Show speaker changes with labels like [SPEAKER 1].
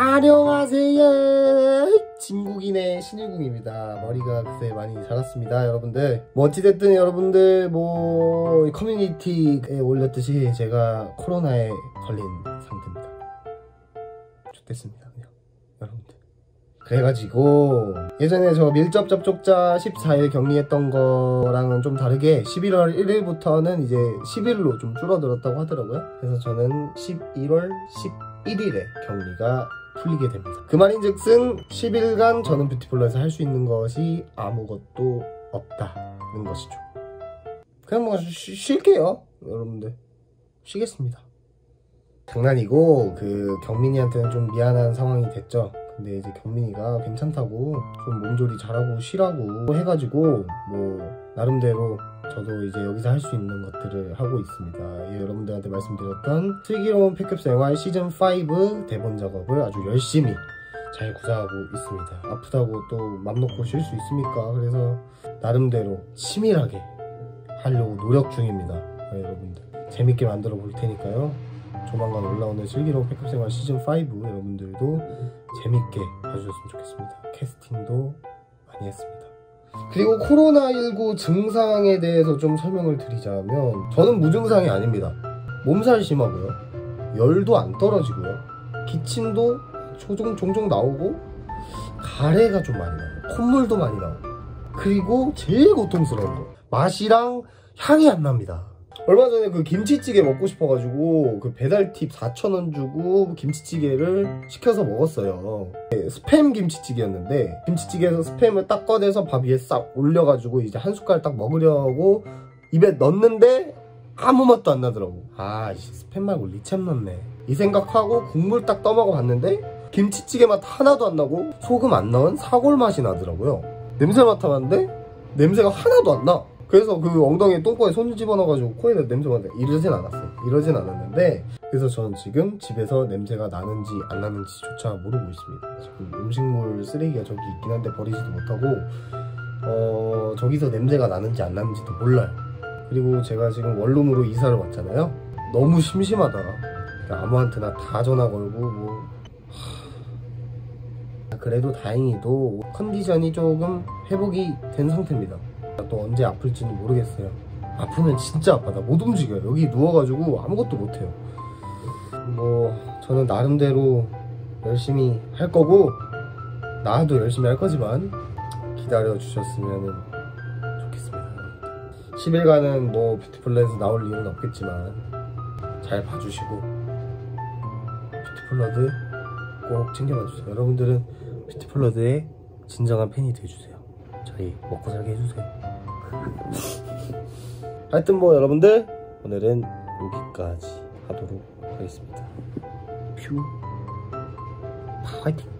[SPEAKER 1] 안녕하세요. 진국인의 신일궁입니다. 머리가 그새 많이 자랐습니다 여러분들. 뭐 어찌됐든 여러분들 뭐 커뮤니티에 올렸듯이 제가 코로나에 걸린 상태입니다. 좋겠습니다 그냥. 여러분들. 그래가지고 예전에 저 밀접 접촉자 14일 격리했던 거랑은 좀 다르게 11월 1일부터는 이제 10일로 좀 줄어들었다고 하더라고요. 그래서 저는 11월 11일에 격리가 풀리게 됩니다. 그 말인즉슨 10일간 저는 뷰티플러에서 할 수 있는 것이 아무것도 없다는 것이죠. 그냥 뭐 쉬, 쉴게요, 여러분들. 쉬겠습니다. 장난이고 그 경민이한테는 좀 미안한 상황이 됐죠. 근데 이제 경민이가 괜찮다고 좀 몸조리 잘하고 쉬라고 해가지고 뭐 나름대로 저도 이제 여기서 할 수 있는 것들을 하고 있습니다. 예, 여러분들한테 말씀드렸던 슬기로운 패급 생활 시즌5 대본 작업을 아주 열심히 잘 구사하고 있습니다. 아프다고 또 맘 놓고 쉴 수 있습니까? 그래서 나름대로 치밀하게 하려고 노력 중입니다. 네, 여러분들 재밌게 만들어 볼 테니까요. 조만간 올라오는 슬기로운 패급 생활 시즌5 여러분들도 재밌게 봐주셨으면 좋겠습니다. 캐스팅도 많이 했습니다. 그리고 코로나19 증상에 대해서 좀 설명을 드리자면 저는 무증상이 아닙니다. 몸살 심하고요. 열도 안 떨어지고요. 기침도 종종, 종종 나오고 가래가 좀 많이 나요. 콧물도 많이 나오고 그리고 제일 고통스러운 거 맛이랑 향이 안 납니다. 얼마 전에 그 김치찌개 먹고 싶어가지고 그 배달 팁 4,000원 주고 김치찌개를 시켜서 먹었어요. 스팸 김치찌개였는데 김치찌개에서 스팸을 딱 꺼내서 밥 위에 싹 올려가지고 이제 한 숟갈 딱 먹으려고 입에 넣는데 아무 맛도 안 나더라고. 아, 스팸 말고 리챔 넣네. 이 생각하고 국물 딱 떠먹어 봤는데 김치찌개 맛 하나도 안 나고 소금 안 넣은 사골 맛이 나더라고요. 냄새 맡아봤는데 냄새가 하나도 안 나. 그래서 그 엉덩이에 똥꼬에 손 집어넣어가지고 코에다 냄새 맡는데 이러진 않았어요. 이러진 않았는데 그래서 저는 지금 집에서 냄새가 나는지 안 나는지조차 모르고 있습니다. 지금 음식물 쓰레기가 저기 있긴 한데 버리지도 못하고 어 저기서 냄새가 나는지 안 나는지도 몰라요. 그리고 제가 지금 원룸으로 이사를 왔잖아요. 너무 심심하다가 아무한테나 다 전화 걸고 뭐 그래도 다행히도 컨디션이 조금 회복이 된 상태입니다. 또 언제 아플지는 모르겠어요. 아프면 진짜 아파. 나 못 움직여요. 여기 누워가지고 아무것도 못해요. 뭐 저는 나름대로 열심히 할 거고 나도 열심히 할 거지만 기다려 주셨으면 좋겠습니다. 10일간은 뭐 뷰티풀너드에서 나올 이유는 없겠지만 잘 봐주시고 뷰티풀너드 꼭 챙겨봐 주세요. 여러분들은 뷰티풀너드의 진정한 팬이 돼주세요. 저희 먹고 살게 해주세요. 하여튼 뭐 여러분들 오늘은 여기까지 하도록 하겠습니다. 퓨 화이팅!